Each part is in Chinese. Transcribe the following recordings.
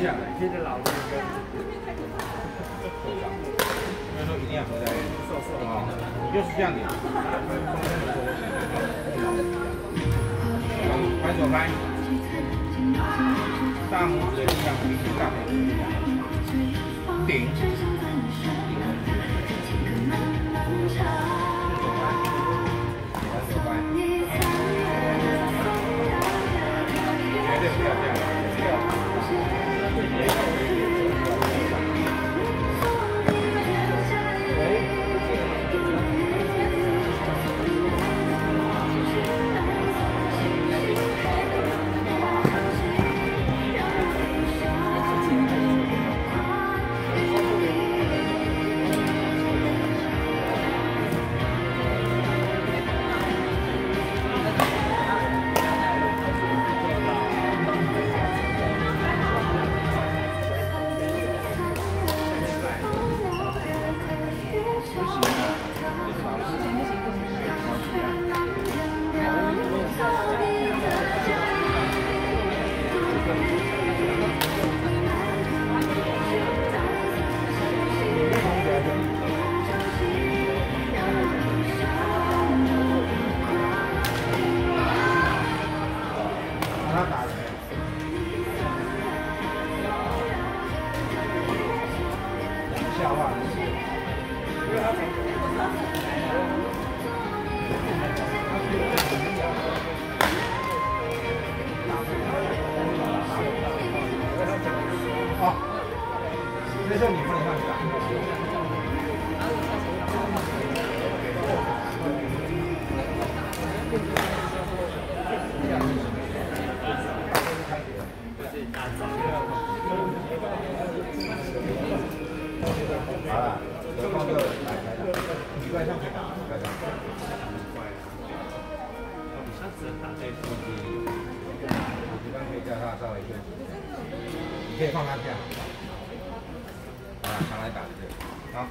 下来，现在老的跟所以说一定要合在啊，你就是这样点，拍手拍，大拇指的力量比大拇指 paintings 他只能打这一一般可以放他假。啊，上来打就对。好。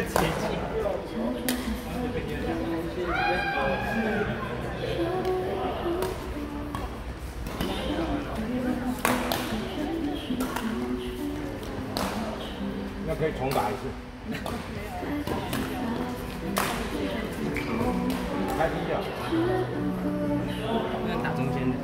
那可以重打一次。开低脚。那打中间的。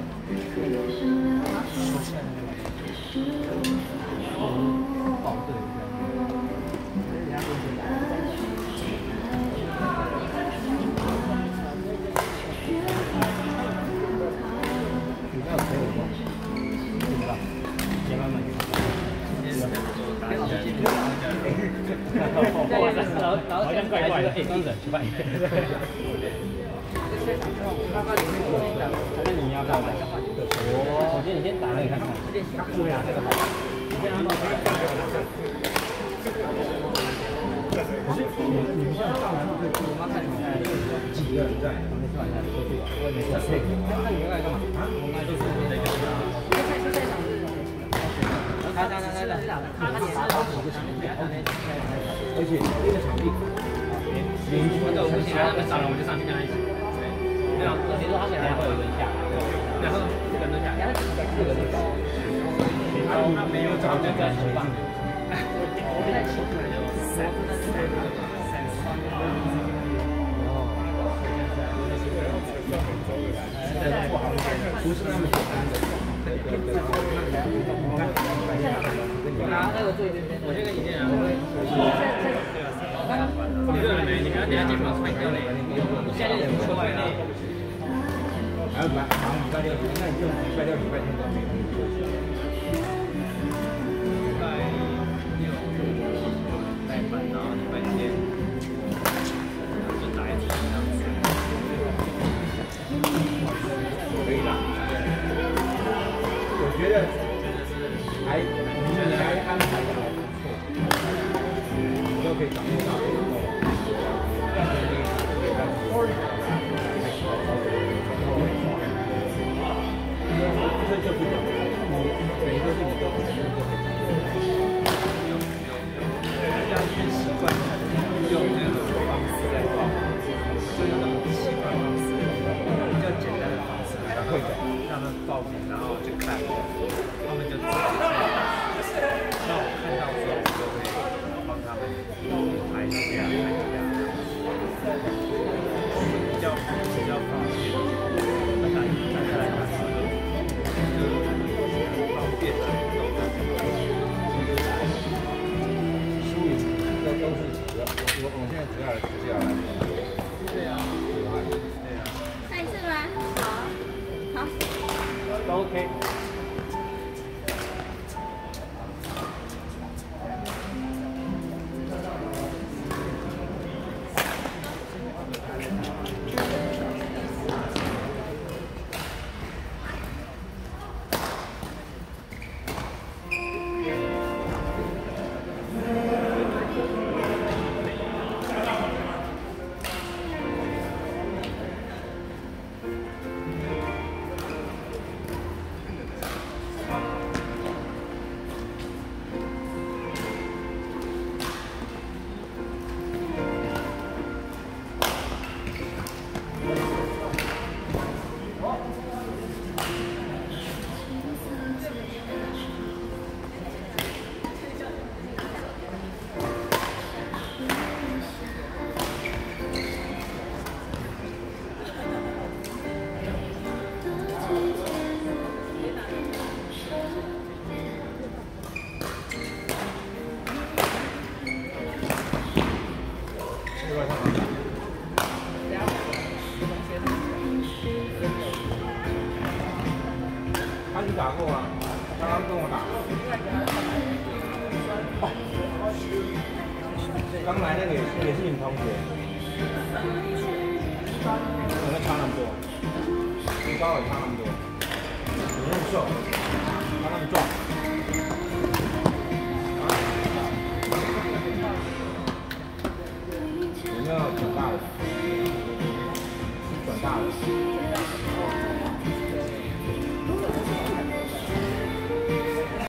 好像怪怪的，哎，等等，去办。还是你要干嘛？我，我觉得你先打来看看。对呀，这个。好。你先让他可是你你们现在上来会我妈看你们在几个。人在？没事，晚上出去，我也没事。那你们来干嘛？啊？我们来就是在干嘛？来来来来来，他他打好几个场地，OK，而且这个场地，连续的，我们起来他们上了，我就上去跟他一起。没有，比如说他本来会有一个下，然后四个人下，然后四个人下，然后他没有找就在手棒。我现在起出来就三三不是那么先两百块，然后，六，那就百六百天到每个月。百六、百七、百八，然。修一，这都是纸。我我现在主要就这样来。这样，这样，这样。这个？刚刚跟我打刚来那个也是也是你们同学。可能差那么多。你高也差那么多。瘦。他那么壮